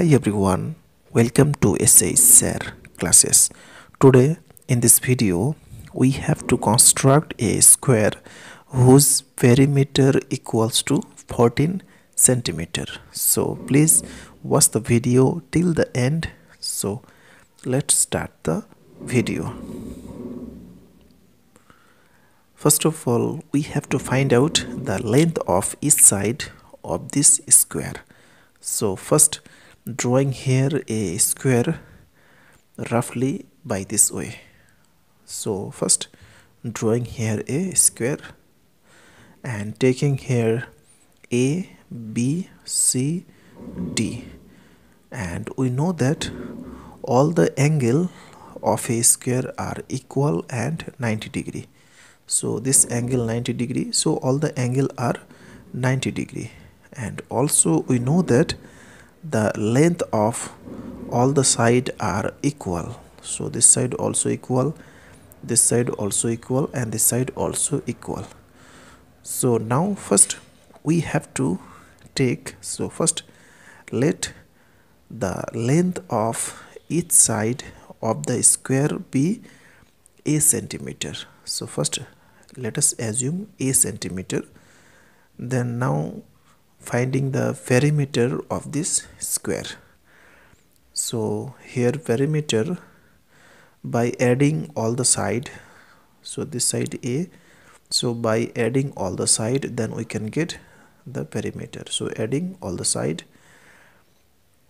Hi everyone, welcome to SH Sir classes. Today in this video we have to construct a square whose perimeter equals to 14 centimeter. So please watch the video till the end. So let's start the video. First of all we have to find out the length of each side of this square. So first drawing here a square roughly by this way. So first drawing here a square and taking here a b c d. And we know that all the angle of a square are equal and 90 degree. So this angle 90 degree so all the angle are 90 degree. And also we know that the length of all the side are equal. So this side also equal this side also equal and this side also equal. So now first we have to take so first let the length of each side of the square be a centimeter. So first let us assume a centimeter. Then now finding the perimeter of this square. So here perimeter by adding all the side. So this side a. So by adding all the side then we can get the perimeter. So adding all the side.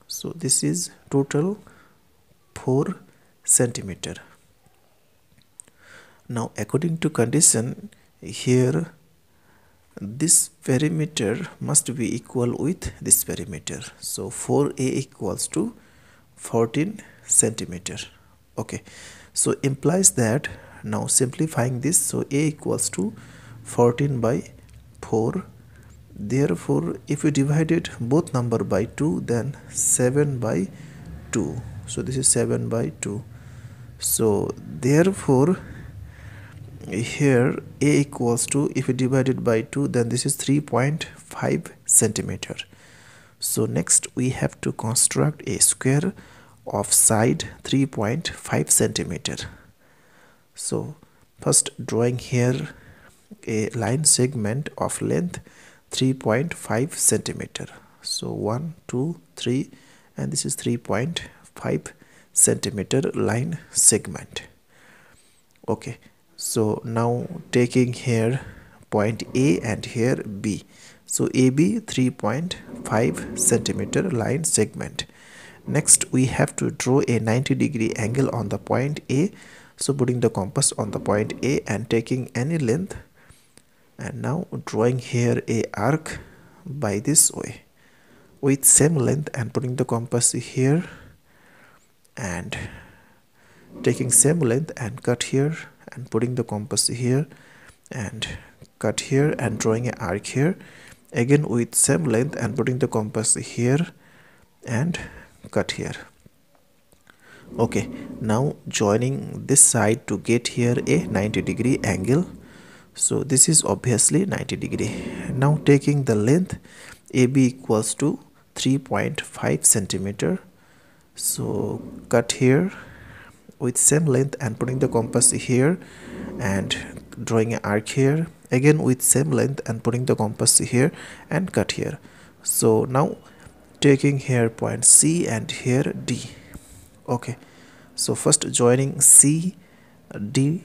So this is total 4 centimeter. Now according to condition here this perimeter must be equal with this perimeter. So 4a equals to 14 centimeter. Okay. So implies that now simplifying this so a equals to 14 by 4 therefore if we divided both number by 2 then 7 by 2 so this is 7 by 2 so therefore here a equals to if we divide it by 2 then this is 3.5 centimeter. So next we have to construct a square of side 3.5 centimeter. So first drawing here a line segment of length 3.5 centimeter. So 1 2 3 and this is 3.5 centimeter line segment. Okay so now taking here point a and here b. So ab 3.5 centimeter line segment. Next we have to draw a 90 degree angle on the point a. So putting the compass on the point a and taking any length. And now drawing here a arc by this way. With same length and putting the compass here. And taking same length and cut here and putting the compass here and cut here and drawing an arc here. Again with same length and putting the compass here and cut here. Okay now joining this side to get here a 90 degree angle. So this is obviously 90 degree. Now taking the length AB equals to 3.5 centimeter. So cut here with same length and putting the compass here and drawing an arc here. Again with same length and putting the compass here and cut here. So now taking here point C and here D. Okay. So first joining C D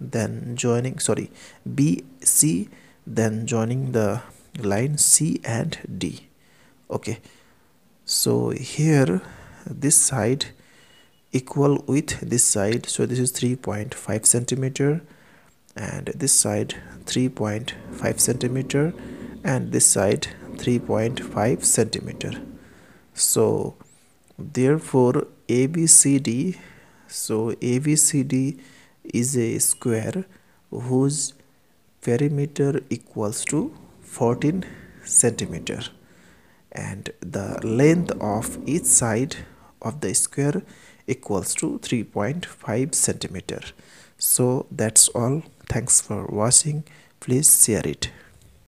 then joining sorry B C then joining the line C and D. Okay. So here this side equal with this side. So this is 3.5 centimeter and this side 3.5 centimeter and this side 3.5 centimeter. So therefore ABCD so ABCD is a square whose perimeter equals to 14 centimeter. And the length of each side of the square equals to 3.5 centimeter. So that's all. Thanks for watching. Please share it